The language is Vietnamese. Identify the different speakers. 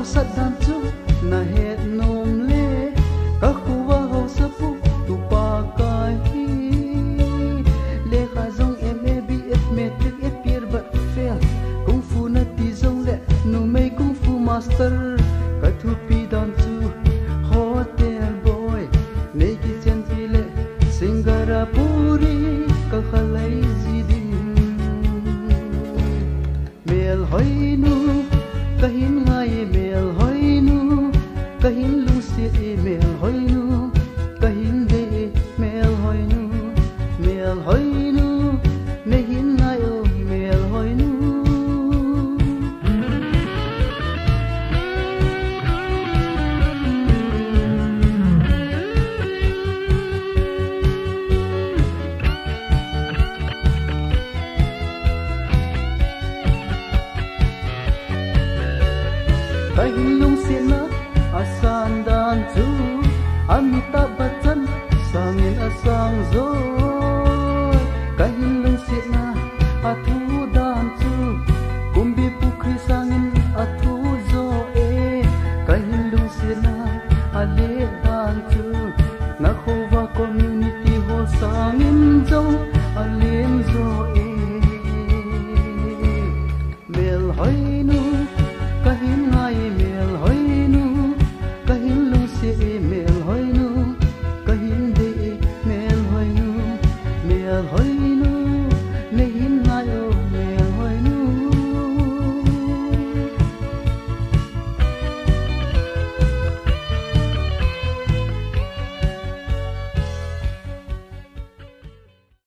Speaker 1: hau sat dan chu na het nom le ka khuwa hau sa pu tu pa kai hi le kha zong em e bi et metric e pier ba fail kung fu na ti zong le nu mei kung fu master kahilong sina asan dan tu Amitabh love.